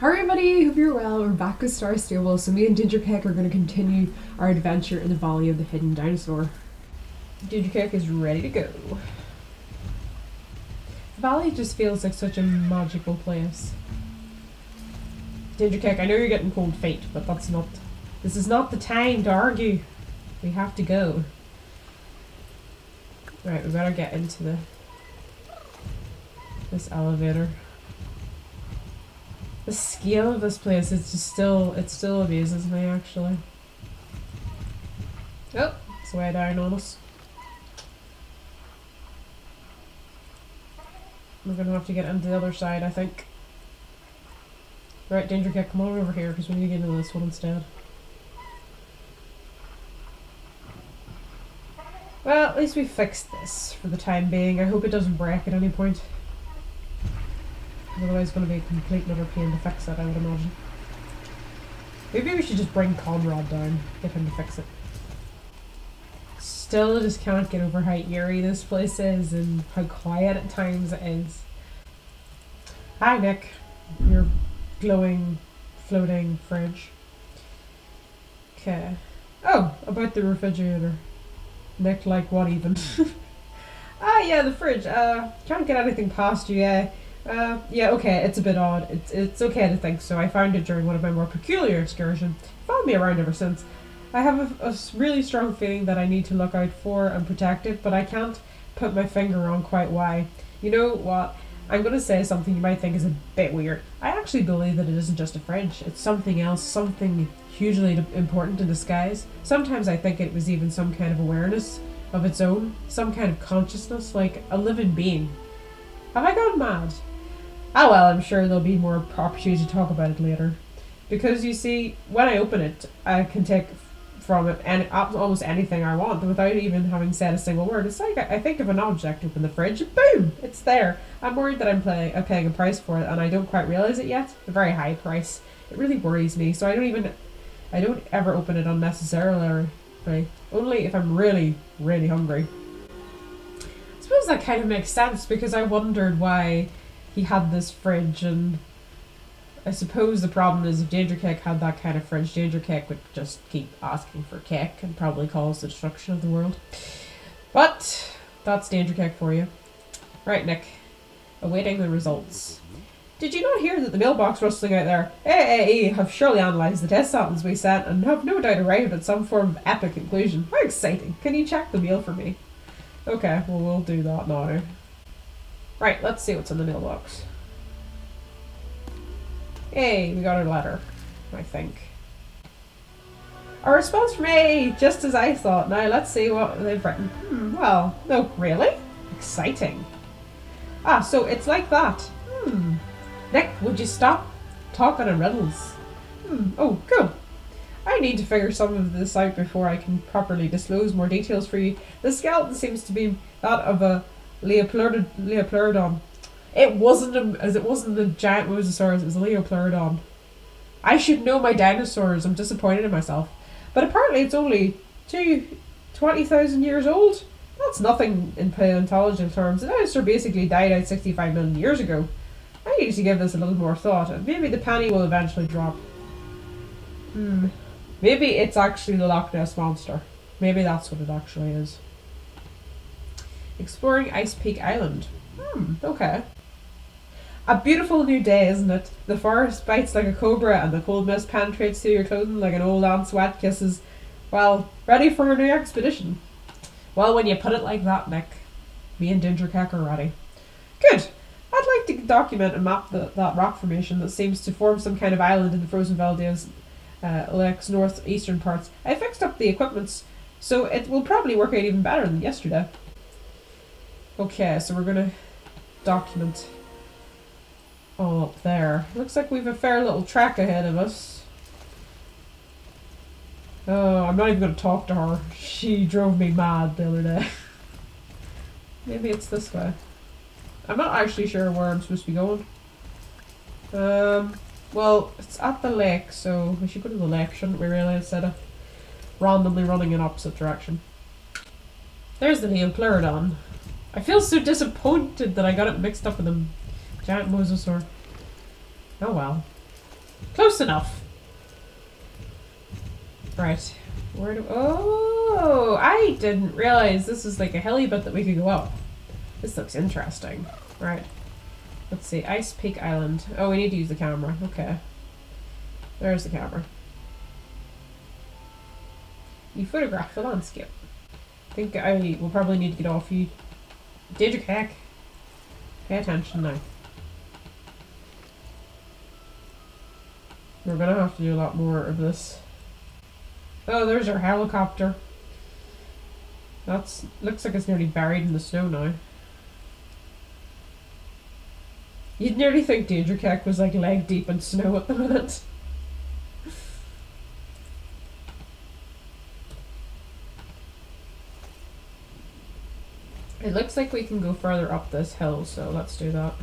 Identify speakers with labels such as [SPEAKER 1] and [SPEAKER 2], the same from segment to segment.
[SPEAKER 1] Hi everybody, hope you're well. We're back with Star Stable, so me and Danger Cake are going to continue our adventure in the Valley of the Hidden Dinosaur. Danger Cake is ready to go. The valley just feels like such a magical place. Danger Cake, I know you're getting cold feet, but that's not... This is not the time to argue. We have to go. Right, we better get into the... This elevator. The scale of this place is just still, it still amuses me actually. Oh, it's way down on us. We're gonna have to get into the other side, I think. Right, Danger Cake, come on over here because we need to get into this one instead. Well, at least we fixed this for the time being. I hope it doesn't break at any point. Otherwise it's going to be a complete and utter pain to fix it, I would imagine. Maybe we should just bring Conrad down, get him to fix it. Still just can't get over how eerie this place is and how quiet at times it is. Hi Nick, your glowing, floating fridge. Okay. Oh, about the refrigerator. Nick, like what even? ah yeah, the fridge. Uh, can't get anything past you, yeah. Uh, yeah, okay, it's a bit odd. It's, it's okay to think so. I found it during one of my more peculiar excursions. Followed me around ever since. I have a, a really strong feeling that I need to look out for and protect it, but I can't put my finger on quite why. You know what? I'm going to say something you might think is a bit weird. I actually believe that it isn't just a fridge. It's something else, something hugely important in disguise. Sometimes I think it was even some kind of awareness of its own, some kind of consciousness, like a living being. Have I gone mad? Oh well, I'm sure there'll be more opportunity to talk about it later. Because you see, when I open it, I can take from it any, almost anything I want without even having said a single word. It's like I, think of an object, open the fridge, boom, it's there. I'm worried that I'm playing, I'm uh, paying a price for it, and I don't quite realize it yet. A very high price. It really worries me, so I don't even, I don't ever open it unnecessarily. Only if I'm really, really hungry. I suppose that kind of makes sense because I wondered why he had this fridge and I suppose the problem is if Danger Cake had that kind of fridge, Danger Cake would just keep asking for cake and probably cause the destruction of the world. But that's Danger Cake for you. Right, Nick. Awaiting the results. Did you not hear that the mailbox rustling out there? AAE have surely analysed the test samples we sent and have no doubt arrived at some form of epic conclusion. How exciting. Can you check the mail for me? Okay, well we'll do that now. Right, let's see what's in the mailbox. Hey, we got a letter, I think. A response from A, just as I thought. Now let's see what they've written. Hmm, well, no, really? Exciting. Ah, so it's like that. Hmm. Nick, would you stop talking in riddles? Hmm, oh, cool. I need to figure some of this out before I can properly disclose more details for you. The skeleton seems to be that of a Liopleurodon. It wasn't a, as it wasn't the giant mosasaurus. It was a. I should know my dinosaurs. I'm disappointed in myself. But apparently, it's only two, 20,000 years old. That's nothing in paleontology terms. The dinosaur basically died out 65 million years ago. I need to give this a little more thought, maybe the penny will eventually drop. Hmm. Maybe it's actually the Loch Ness Monster. Maybe that's what it actually is. Exploring Ice Peak Island. Hmm, okay. A beautiful new day, isn't it? The forest bites like a cobra and the cold mist penetrates through your clothing like an old aunt's wet kisses. Well, ready for a new expedition. Well, when you put it like that, Nick, me and Danger Cake are ready. Good. I'd like to document and map the, that rock formation that seems to form some kind of island in the frozen Valdez uh, Lake's northeastern parts. I fixed up the equipment, so it will probably work out even better than yesterday. Okay, so we're gonna document all up there. Looks like we've a fair little track ahead of us. Oh, I'm not even gonna talk to her. She drove me mad the other day. Maybe it's this way. I'm not actually sure where I'm supposed to be going. Um, well, it's at the lake, so we should go to the lake, shouldn't we really, instead of randomly running in opposite direction. There's the Liopleurodon. I feel so disappointed that I got it mixed up with a giant mosasaur. Oh well. Close enough. Right. Where do... Oh! I didn't realize this is like a hilly bit that we could go up. This looks interesting. Right. Let's see. Ice Peak Island. Oh, we need to use the camera. Okay. There's the camera. You photograph the landscape. I think I will probably need to get off you. Did? Pay attention now. We're gonna have to do a lot more of this. Oh, there's our helicopter. That's looks like it's nearly buried in the snow now. You'd nearly think Danger Cake was like leg deep in snow at the minute. Looks like we can go further up this hill, so let's do that.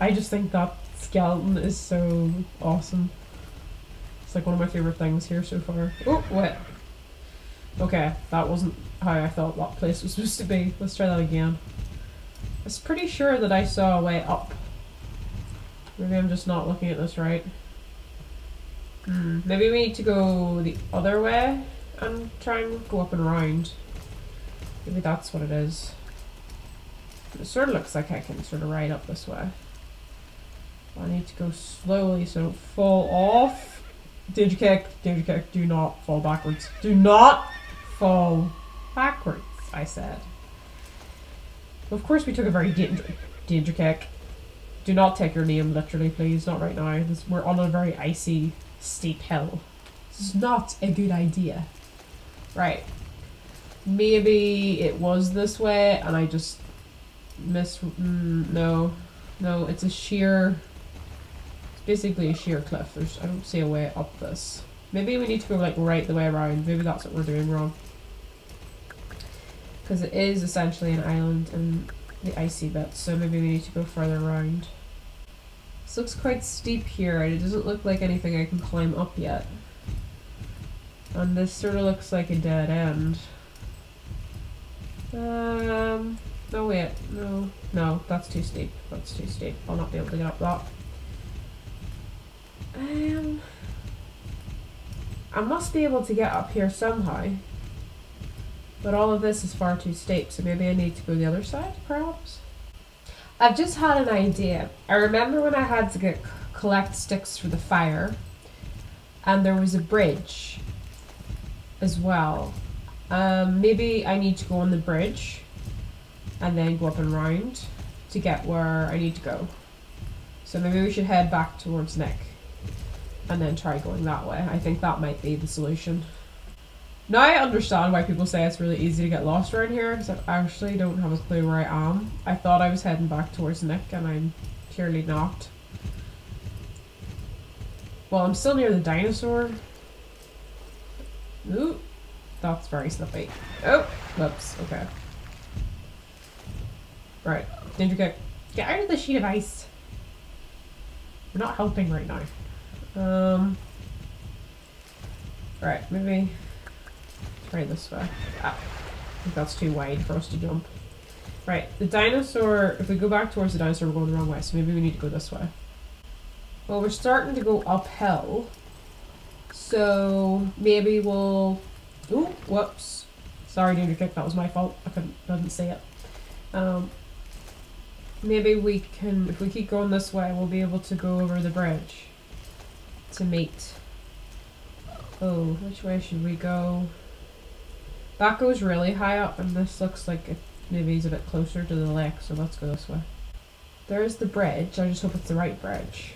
[SPEAKER 1] I just think that skeleton is so awesome. It's like one of my favourite things here so far. Oh, wait. Okay, that wasn't how I thought that place was supposed to be. Let's try that again. I was pretty sure that I saw a way up. Maybe I'm just not looking at this right. Hmm, maybe we need to go the other way and try and go up and around. Maybe that's what it is. It sort of looks like I can sort of ride up this way. I need to go slowly so don't fall off. Danger Cake, Digikick, do not fall backwards. Do not fall backwards, I said. Of course we took a very danger, danger kick. Do not take your name literally, please. Not right now. This, we're on a very icy, steep hill. This is not a good idea. Right. Maybe it was this way and I just miss... Mm, no. No, it's a sheer... It's basically a sheer cliff. There's, I don't see a way up this. Maybe we need to go like right the way around. Maybe that's what we're doing wrong. Because it is essentially an island in the icy bit, so maybe we need to go further around. This looks quite steep here, and it doesn't look like anything I can climb up yet. And this sort of looks like a dead end. Um, no wait, no, no, that's too steep, that's too steep. I'll not be able to get up that. Um, I must be able to get up here somehow. But all of this is far too steep, so maybe I need to go the other side, perhaps? I've just had an idea. I remember when I had to get collect sticks for the fire, and there was a bridge as well. Um, maybe I need to go on the bridge and then go up and round to get where I need to go. So maybe we should head back towards Nick and then try going that way. I think that might be the solution. Now I understand why people say it's really easy to get lost around here because I actually don't have a clue where I am. I thought I was heading back towards Nick and I'm clearly not. Well, I'm still near the dinosaur. Ooh, that's very slippy. Oh, whoops, okay. Right, Danger Cake. Get out of the sheet of ice. We're not helping right now. Um, right, maybe try this way. Ah, I think that's too wide for us to jump. Right, the dinosaur, if we go back towards the dinosaur, we're going the wrong way, so maybe we need to go this way. Well, we're starting to go uphill. So, maybe we'll... Ooh, whoops. Sorry, Danger Cake, that was my fault. I couldn't, didn't see it. Um, maybe we can, if we keep going this way, we'll be able to go over the bridge to meet. Oh, which way should we go? That goes really high up and this looks like it maybe is a bit closer to the lake, so let's go this way. There's the bridge, I just hope it's the right bridge.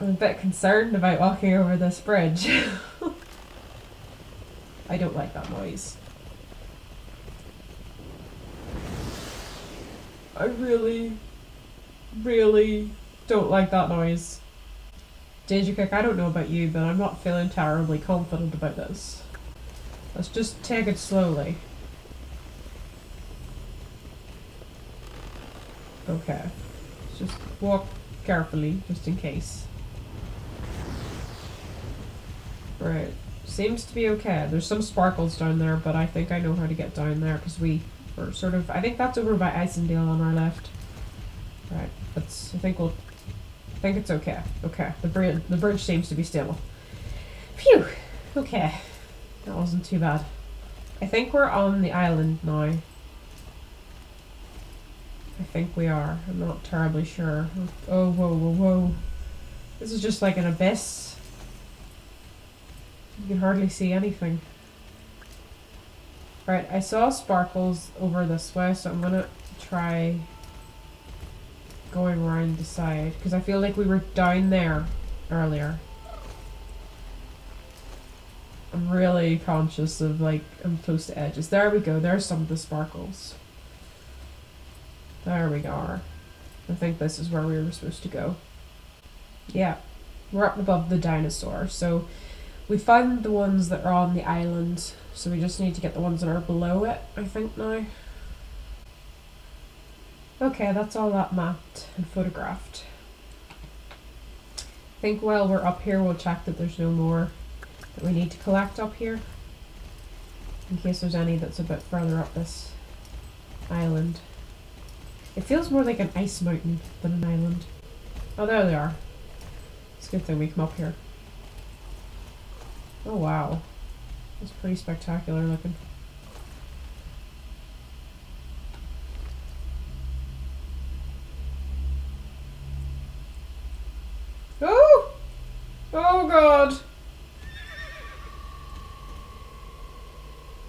[SPEAKER 1] I'm a bit concerned about walking over this bridge. I don't like that noise. I really, really don't like that noise. Danger Cake, I don't know about you, but I'm not feeling terribly confident about this. Let's just take it slowly. Okay. Let's just walk carefully, just in case. Right. Seems to be okay. There's some sparkles down there, but I think I know how to get down there because we were sort of... I think that's over by Isendale on our left. Right, that's, I think we'll, I think it's okay. Okay, the bridge, the bridge seems to be stable. Phew, okay. That wasn't too bad. I think we're on the island now. I think we are. I'm not terribly sure. Oh, whoa, whoa, whoa. This is just like an abyss. You can hardly see anything. Right, I saw sparkles over this way, so I'm gonna try going around the side. Because I feel like we were down there earlier. I'm really conscious of like, I'm close to edges. There we go, there's some of the sparkles. There we are. I think this is where we were supposed to go. Yeah, we're up above the dinosaur. So we found the ones that are on the island, so we just need to get the ones that are below it, I think now. Okay, that's all that mapped and photographed. I think while we're up here we'll check that there's no more that we need to collect up here. In case there's any that's a bit further up this island. It feels more like an ice mountain than an island. Oh, there they are. It's a good thing we come up here. Oh, wow. That's pretty spectacular looking. Oh! Oh, God!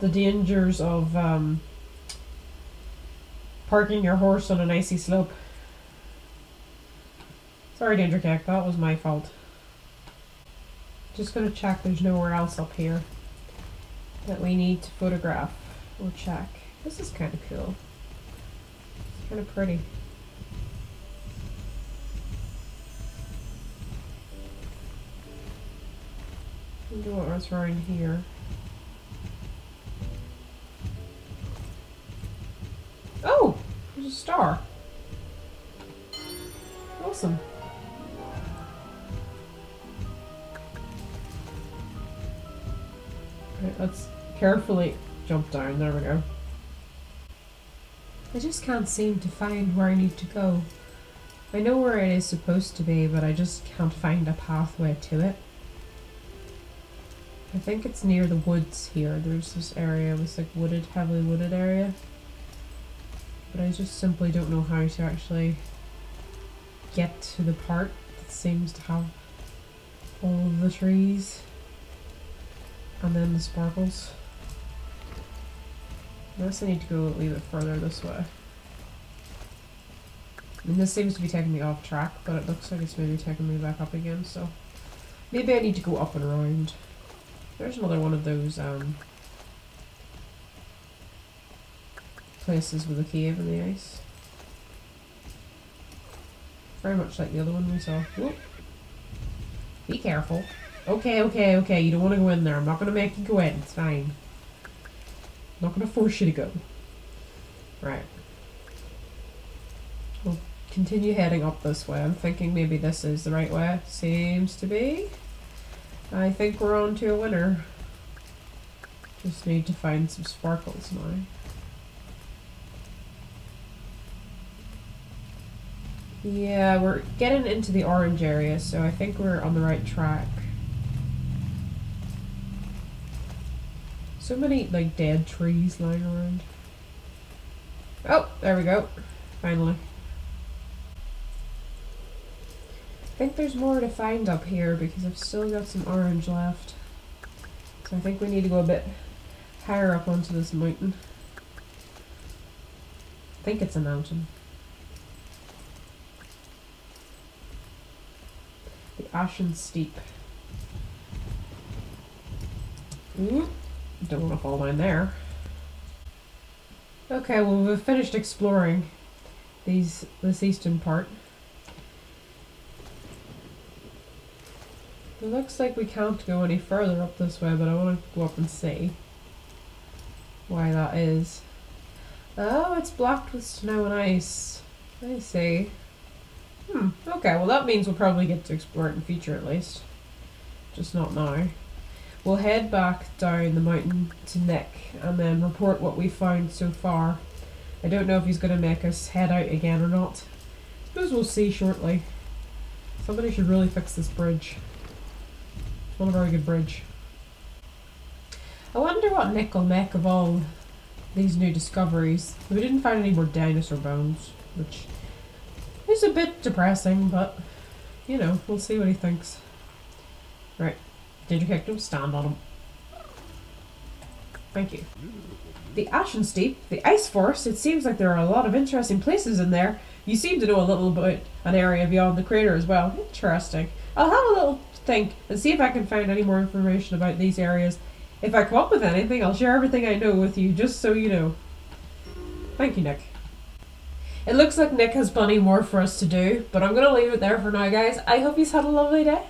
[SPEAKER 1] The dangers of, um, parking your horse on an icy slope. Sorry, Danger Cake, that was my fault. Just gonna check there's nowhere else up here that we need to photograph or check. This is kind of cool. It's kind of pretty. Wonder what's around here. Oh! There's a star. Awesome. Let's carefully jump down. There we go. I just can't seem to find where I need to go. I know where it is supposed to be, but I just can't find a pathway to it. I think it's near the woods here. There's this area, this like wooded, heavily wooded area. But I just simply don't know how to actually get to the part that seems to have all of the trees. And then the sparkles. I guess I need to go a little bit further this way. This seems to be taking me off track, but it looks like it's maybe taking me back up again, so... Maybe I need to go up and around. There's another one of those, um... Places with a cave in the ice. Very much like the other one we saw. Whoop. Be careful. Okay, okay, okay, you don't want to go in there. I'm not going to make you go in. It's fine. I'm not going to force you to go. Right. We'll continue heading up this way. I'm thinking maybe this is the right way. Seems to be. I think we're on to a winner. Just need to find some sparkles now. Yeah, we're getting into the orange area, so I think we're on the right track. So many, like, dead trees lying around. Oh, there we go. Finally. I think there's more to find up here because I've still got some orange left. So I think we need to go a bit higher up onto this mountain. I think it's a mountain. The Ashen Steep. Ooh. Don't want to fall down there. Okay, well we've finished exploring these this eastern part. It looks like we can't go any further up this way, but I want to go up and see why that is. Oh, it's blocked with snow and ice. I see. Hmm, okay, well that means we'll probably get to explore it in future at least. Just not now. We'll head back down the mountain to Nick and then report what we found so far. I don't know if he's going to make us head out again or not, As we'll see shortly. Somebody should really fix this bridge. It's not a very good bridge. I wonder what Nick will make of all these new discoveries. We didn't find any more dinosaur bones, which is a bit depressing, but you know, we'll see what he thinks. Right. Digicactum, stand on them. Thank you. The Ashen Steep, the Ice Forest, it seems like there are a lot of interesting places in there. You seem to know a little about an area beyond the crater as well. Interesting. I'll have a little think and see if I can find any more information about these areas. If I come up with anything, I'll share everything I know with you, just so you know. Thank you, Nick. It looks like Nick has plenty more for us to do, but I'm going to leave it there for now, guys. I hope you've had a lovely day.